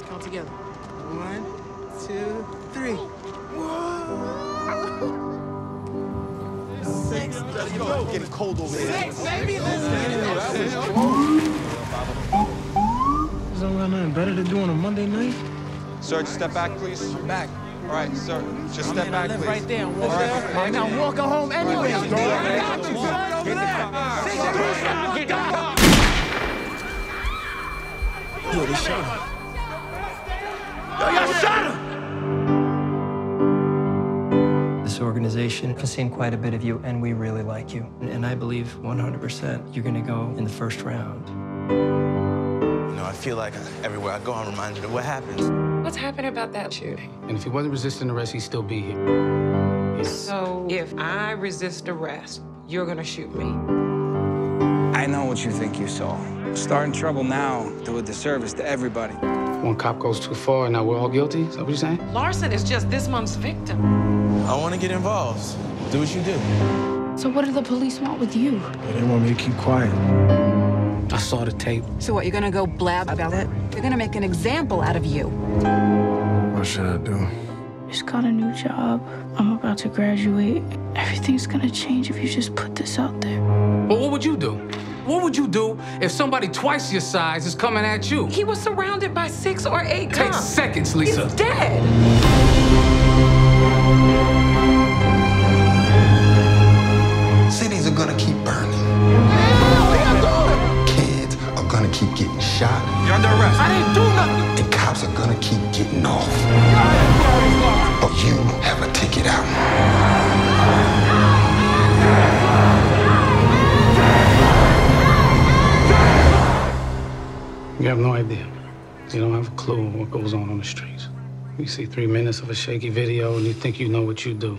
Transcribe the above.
Let's count together. One, two, three. Six. It's getting cold over here. Six, baby. Let's get it. There's not nothing better to do on a Monday night. Sir, just step back, please. I'm back. All right, sir. Just I step mean, I back, live please. right there. I'm All walking, right. and I'm walking home anyway. Yo, they shot him. This organization has seen quite a bit of you, and we really like you. And I believe 100% you're going to go in the first round. You know, I feel like everywhere I go, I'm reminded of what happened. What's happened about that shooting? And if he wasn't resisting arrest, he'd still be here. So if I resist arrest, you're gonna shoot me. I know what you think you saw. Starting trouble now do a disservice to everybody. One cop goes too far, and now we're all guilty? Is that what you're saying? Larson is just this month's victim. I want to get involved. Do what you do. So what do the police want with you? They want me to keep quiet. I saw the tape. So what, you're gonna go blab about it? They're gonna make an example out of you. What should I do? Just got a new job. I'm about to graduate. Everything's gonna change if you just put this out there. But what would you do? What would you do if somebody twice your size is coming at you? He was surrounded by six or eight Takes cops. seconds, Lisa. He's dead. Cities are gonna keep burning. Kids are gonna keep getting shot. You're under arrest. I didn't do nothing. And cops are gonna keep getting off. But you have a ticket out. You have no idea. You don't have a clue what goes on on the streets. You see three minutes of a shaky video and you think you know what you do.